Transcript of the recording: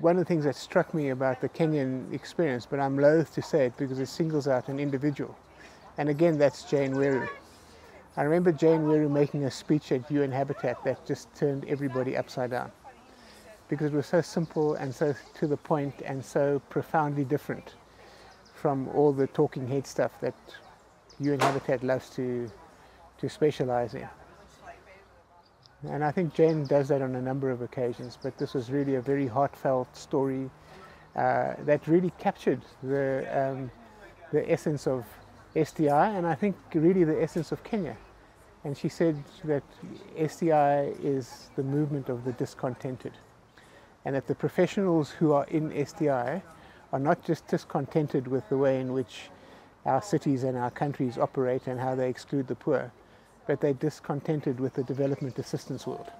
One of the things that struck me about the Kenyan experience, but I'm loath to say it because it singles out an individual, and again, that's Jane Weru. I remember Jane Weru making a speech at UN Habitat that just turned everybody upside down because it was so simple and so to the point and so profoundly different from all the talking head stuff that UN Habitat loves to, to specialize in. And I think Jane does that on a number of occasions, but this was really a very heartfelt story uh, that really captured the, um, the essence of SDI and I think really the essence of Kenya. And she said that SDI is the movement of the discontented and that the professionals who are in SDI are not just discontented with the way in which our cities and our countries operate and how they exclude the poor, but they're discontented with the development assistance world.